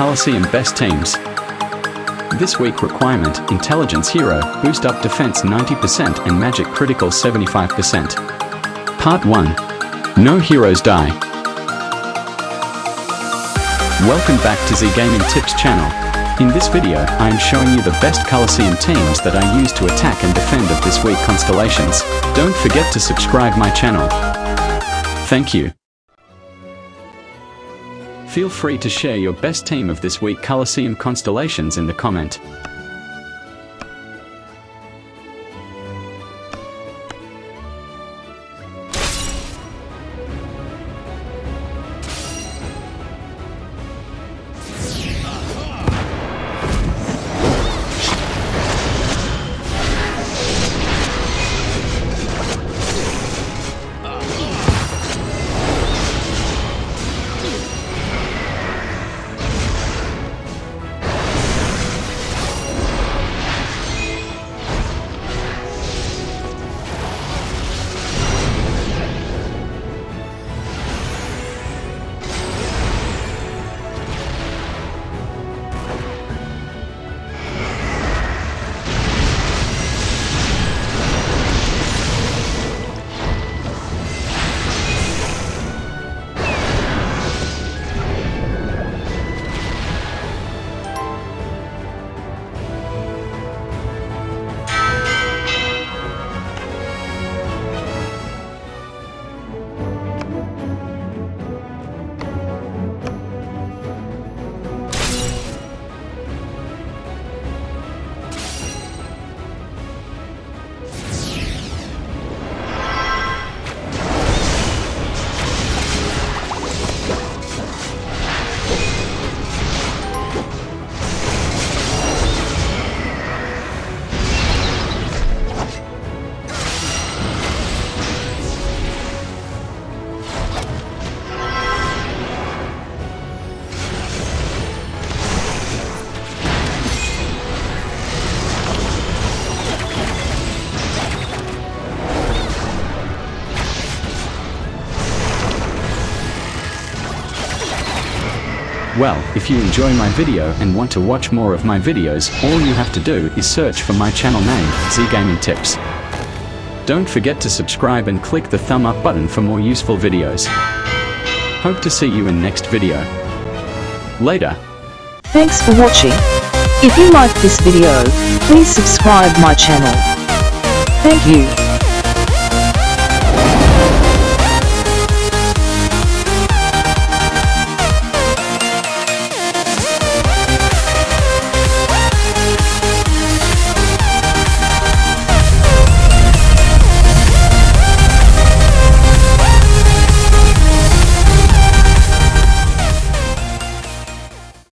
Coliseum Best Teams. This week requirement, Intelligence Hero, boost up defense 90% and magic critical 75%. Part 1. No heroes die. Welcome back to Z Gaming Tips channel. In this video, I am showing you the best Coliseum teams that I use to attack and defend of this week constellations. Don't forget to subscribe my channel. Thank you. Feel free to share your best team of this week Coliseum constellations in the comment. Well, if you enjoy my video and want to watch more of my videos, all you have to do is search for my channel name, Z Gaming Tips. Don't forget to subscribe and click the thumb up button for more useful videos. Hope to see you in next video. Later. Thanks for watching. If you like this video, please subscribe my channel. Thank you.